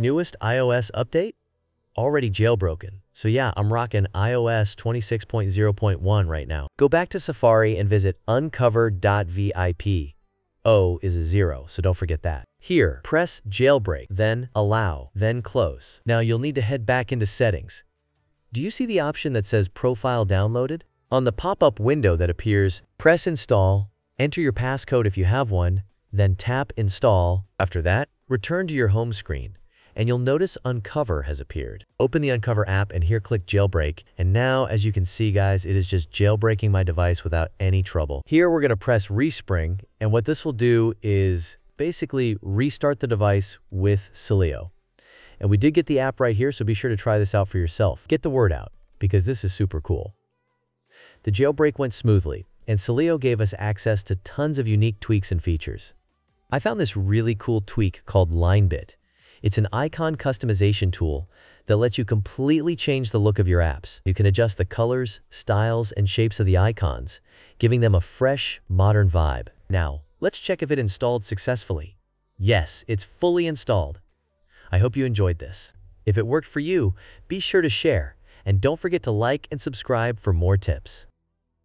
Newest iOS update? Already jailbroken. So yeah, I'm rocking iOS 26.0.1 right now. Go back to Safari and visit unc0ver.vip. O is a zero, so don't forget that. Here, press jailbreak, then allow, then close. Now you'll need to head back into settings. Do you see the option that says profile downloaded? On the pop-up window that appears, press install, enter your passcode if you have one, then tap install. After that, return to your home screen and you'll notice Unc0ver has appeared. Open the Unc0ver app and here click Jailbreak. And now, as you can see, guys, it is just jailbreaking my device without any trouble. Here, we're going to press Respring, and what this will do is basically restart the device with Sileo. And we did get the app right here, so be sure to try this out for yourself. Get the word out, because this is super cool. The jailbreak went smoothly, and Sileo gave us access to tons of unique tweaks and features. I found this really cool tweak called LineBit. It's an icon customization tool that lets you completely change the look of your apps. You can adjust the colors, styles, and shapes of the icons, giving them a fresh, modern vibe. Now, let's check if it installed successfully. Yes, it's fully installed. I hope you enjoyed this. If it worked for you, be sure to share, and don't forget to like and subscribe for more tips.